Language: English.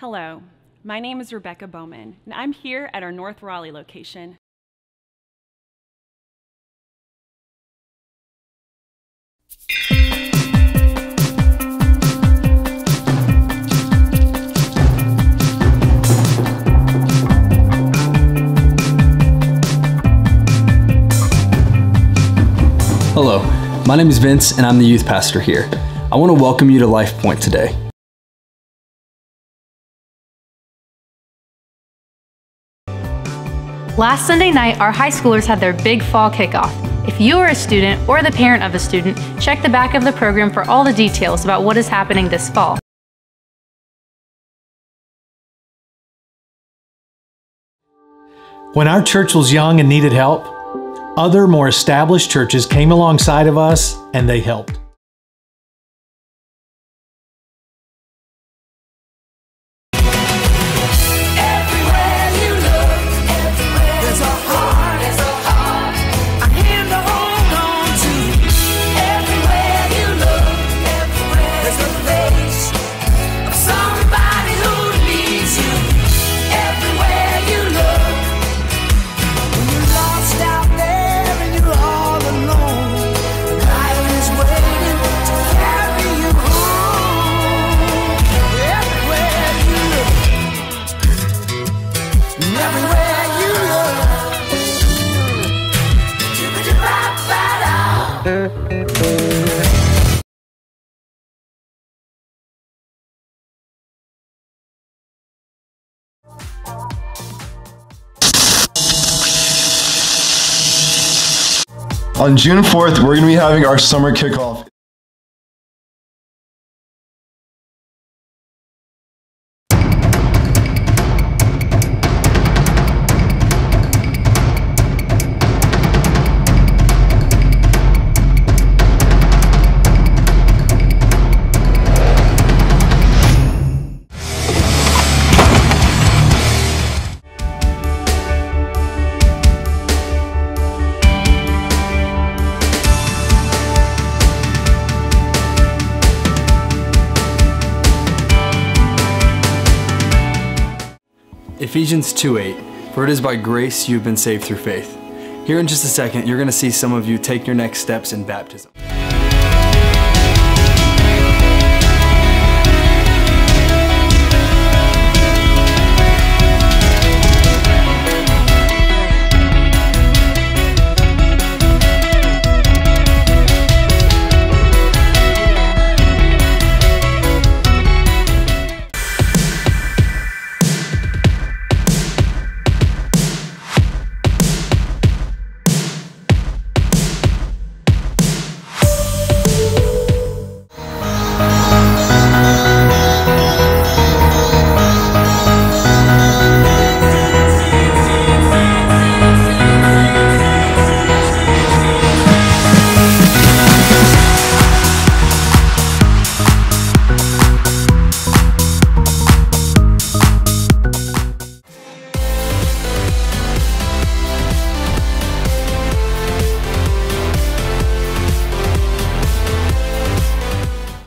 Hello, my name is Rebecca Bowman, and I'm here at our North Raleigh location. Hello, my name is Vince and I'm the youth pastor here. I want to welcome you to Life Point today. Last Sunday night, our high schoolers had their big fall kickoff. If you are a student or the parent of a student, check the back of the program for all the details about what is happening this fall. When our church was young and needed help, other more established churches came alongside of us and they helped. On June 4th, we're going to be having our summer kickoff. Ephesians 2:8 For it is by grace you've been saved through faith. Here in just a second, you're going to see some of you take your next steps in baptism.